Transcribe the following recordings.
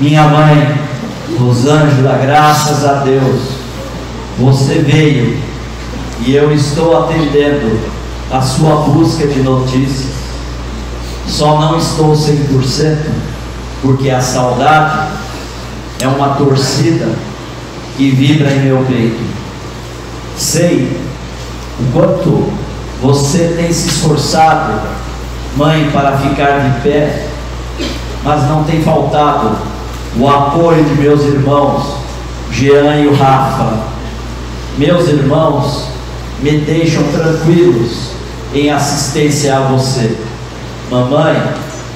Minha mãe, Rosângela, graças a Deus, você veio e eu estou atendendo a sua busca de notícias. Só não estou 100% porque a saudade é uma torcida que vibra em meu peito. Sei o quanto você tem se esforçado, mãe, para ficar de pé, mas não tem faltado o apoio de meus irmãos, Jean e o Rafa. Meus irmãos me deixam tranquilos em assistência a você. Mamãe,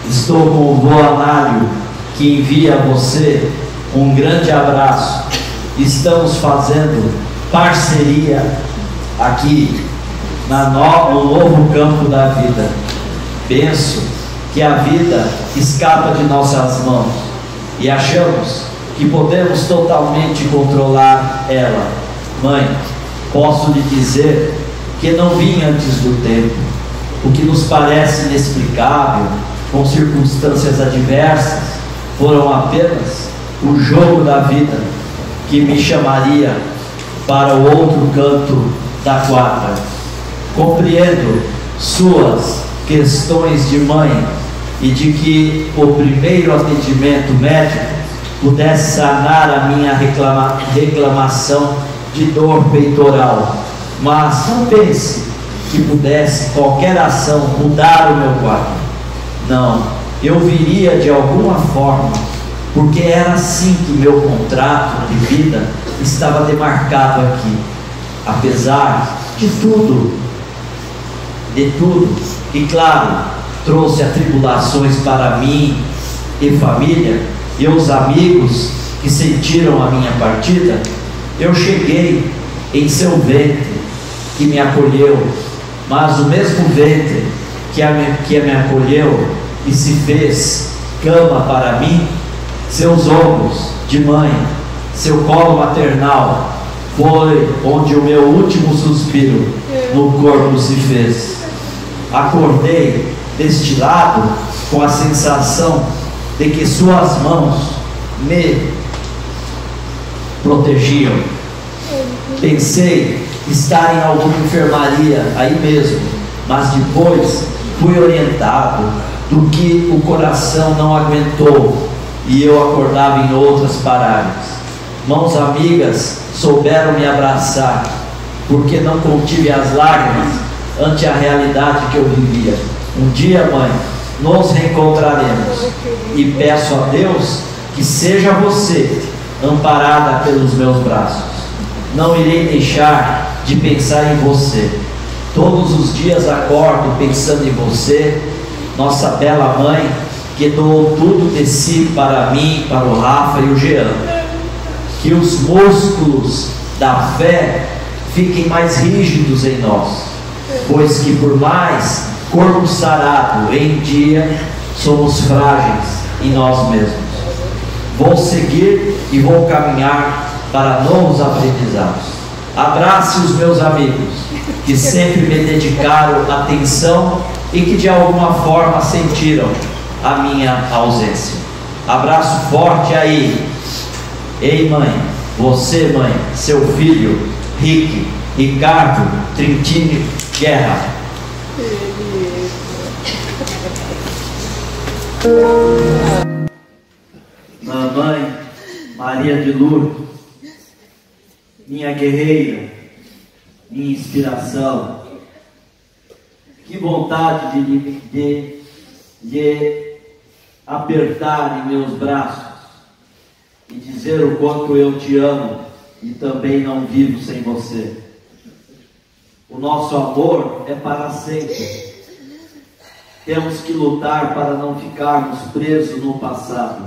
estou com o vô Análio que envia a você um grande abraço. Estamos fazendo parceria aqui na no, no novo campo da vida. Penso que a vida escapa de nossas mãos e achamos que podemos totalmente controlar ela. Mãe, posso lhe dizer que não vim antes do tempo. O que nos parece inexplicável, com circunstâncias adversas, foram apenas o jogo da vida que me chamaria para o outro canto da quadra. Compreendo suas questões de mãe e de que o primeiro atendimento médico pudesse sanar a minha reclama, reclamação de dor peitoral. Mas não pense que pudesse qualquer ação mudar o meu quadro. Não, eu viria de alguma forma, porque era assim que meu contrato de vida estava demarcado aqui. Apesar de tudo, de tudo, e claro, trouxe atribulações para mim e família, e os amigos que sentiram a minha partida, eu cheguei em seu ventre que me acolheu, mas o mesmo ventre que, a que me acolheu e se fez cama para mim, seus ombros de mãe, seu colo maternal, foi onde o meu último suspiro no corpo se fez. Acordei deste lado com a sensação de que suas mãos me protegiam. Pensei estar em alguma enfermaria aí mesmo, mas depois fui orientado do que o coração não aguentou e eu acordava em outras paragens. Mãos amigas souberam me abraçar, porque não contive as lágrimas ante a realidade que eu vivia. Um dia, mãe, nos reencontraremos e peço a Deus que seja você amparada pelos meus braços. Não irei deixar de pensar em você. Todos os dias acordo pensando em você, nossa bela mãe, que doou tudo de si para mim, para o Rafa e o Jean. Que os músculos da fé fiquem mais rígidos em nós, pois que por mais corpo sarado em dia, somos frágeis em nós mesmos. Vou seguir e vou caminhar para novos aprendizados. Abrace os meus amigos, que sempre me dedicaram atenção e que de alguma forma sentiram a minha ausência. Abraço forte aí. Ei, mãe, você, mãe, seu filho, Rick, Ricardo, Trintini Guerra. Mamãe, Maria de Lourdes, minha guerreira, minha inspiração. Que vontade de, de, de apertar em meus braços e dizer o quanto eu te amo e também não vivo sem você. O nosso amor é para sempre. Temos que lutar para não ficarmos presos no passado.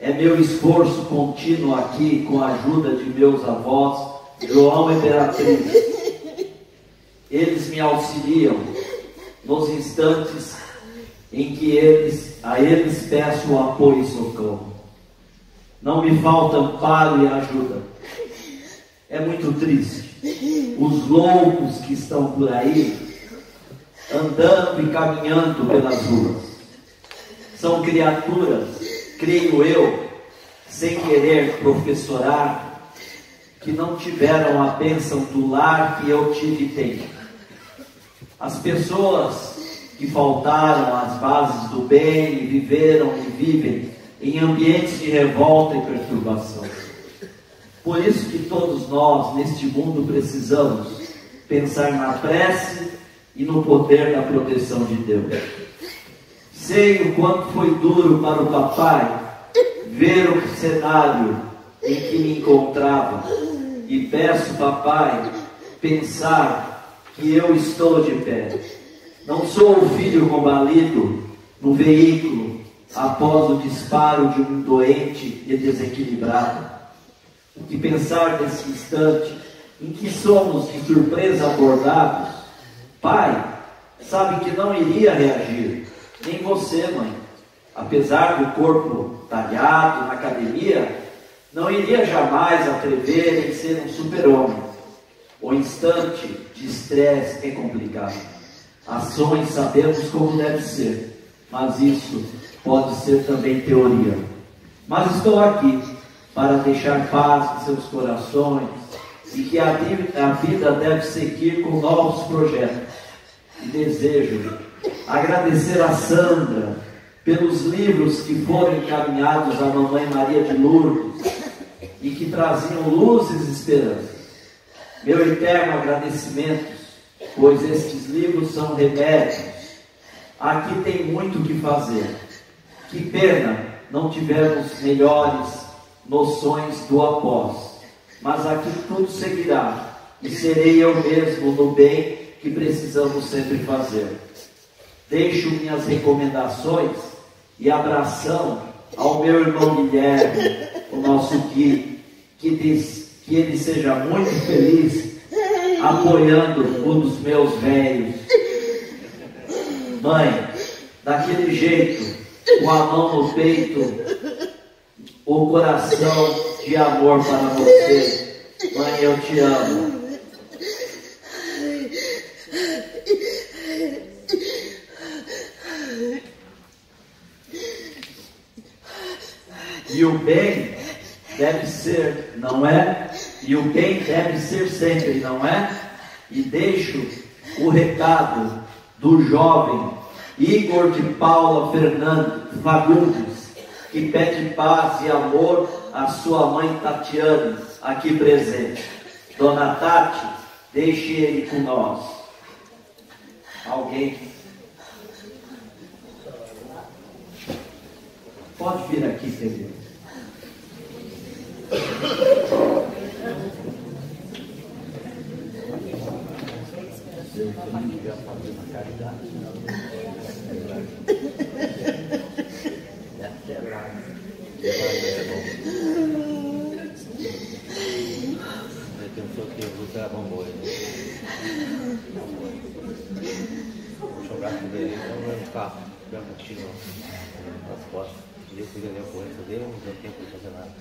É meu esforço contínuo aqui, com a ajuda de meus avós, João e Beatriz. Eles me auxiliam nos instantes em que eles, a eles peço o apoio e socorro. Não me falta amparo e ajuda. É muito triste. Os loucos que estão por aí andando e caminhando pelas ruas. São criaturas creio eu, sem querer professorar, que não tiveram a bênção do lar que eu tive e tenho. As pessoas que faltaram às bases do bem e viveram e vivem em ambientes de revolta e perturbação. Por isso que todos nós, neste mundo, precisamos pensar na prece e no poder da proteção de Deus. Sei o quanto foi duro para o papai ver o cenário em que me encontrava e peço, papai, pensar que eu estou de pé. Não sou o filho combalido no veículo após o disparo de um doente e desequilibrado. O que pensar nesse instante em que somos de surpresa abordados? Pai, sabe que não iria reagir, nem você, mãe. Apesar do corpo talhado na academia, não iria jamais atrever em ser um super-homem. O instante de estresse é complicado. Ações sabemos como deve ser, mas isso pode ser também teoria. Mas estou aqui para deixar paz em seus corações e que a vida deve seguir com novos projetos. E desejo agradecer a Sandra pelos livros que foram encaminhados à Mamãe Maria de Lourdes e que traziam luzes e esperanças. Meu eterno agradecimento, pois estes livros são remédios. Aqui tem muito o que fazer. Que pena não tivemos melhores noções do após. Mas aqui tudo seguirá e serei eu mesmo no bem que precisamos sempre fazer. Deixo minhas recomendações e abração ao meu irmão Guilherme, o nosso Gui, que diz que ele seja muito feliz apoiando um dos meus velhos. Mãe, daquele jeito, com a mão no peito, o coração de amor para você. Mãe, eu te amo. E o bem deve ser, não é? E o bem deve ser sempre, não é? E deixo o recado do jovem Igor de Paula Fernando Fagundes, que pede paz e amor à sua mãe Tatiane, aqui presente. Dona Tati, deixe ele com nós. Alguém Pode vir aqui, querido. Seu filho já fazendo caridade. Até lá. Tem um sorteio do Carabamboia. Vou jogar com ele, então no carro, já continua nas costas. E eu fui ali a ocorrência dele, não deu tempo de fazer nada.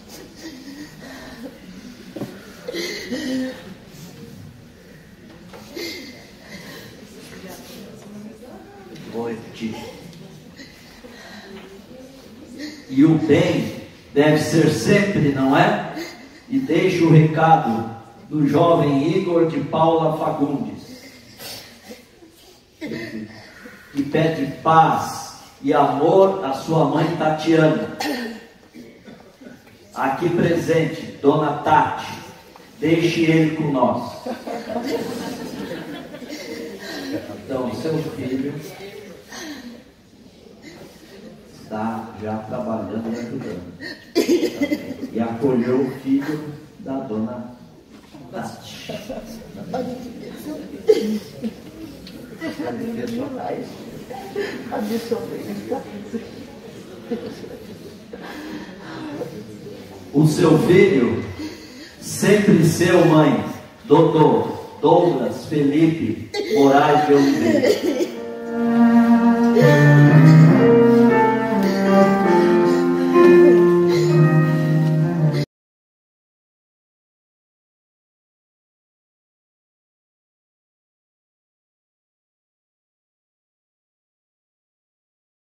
Repetir. E o bem deve ser sempre, não é? E deixo o recado do jovem Igor de Paula Fagundes, que pede paz e amor à sua mãe Tatiana. Aqui presente, Dona Tati, deixe ele com nós. Então, seu filho está já trabalhando e ajudando. E acolheu o filho da Dona Tati. O seu filho, sempre seu mãe, doutor Douglas Felipe Moraes de Oliveira.